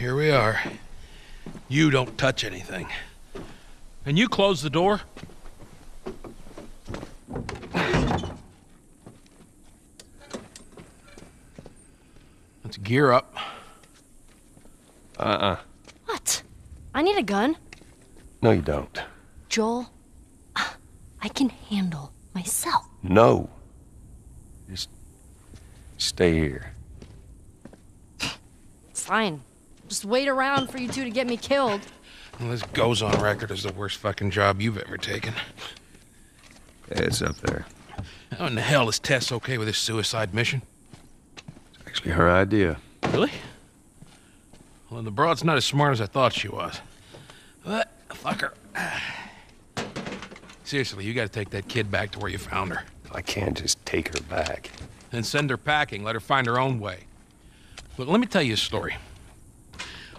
here we are. You don't touch anything. And you close the door? Let's gear up. Uh-uh. What? I need a gun. No, you don't. Joel, uh, I can handle myself. No. Just stay here. it's Fine. Just wait around for you two to get me killed. Well, this goes on record as the worst fucking job you've ever taken. It's up there. How in the hell is Tess okay with this suicide mission? It's actually her idea. Really? Well, the broad's not as smart as I thought she was. But, fuck her. Seriously, you gotta take that kid back to where you found her. I can't just take her back. Then send her packing, let her find her own way. Look, let me tell you a story.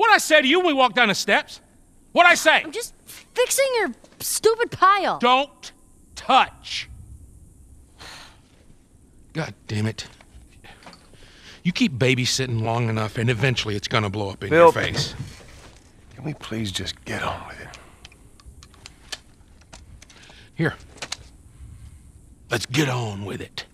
What'd I say to you when we walked down the steps? What'd I say? I'm just fixing your stupid pile. Don't touch. God damn it. You keep babysitting long enough, and eventually it's gonna blow up in Bill. your face. Can we please just get on with it? Here. Let's get on with it.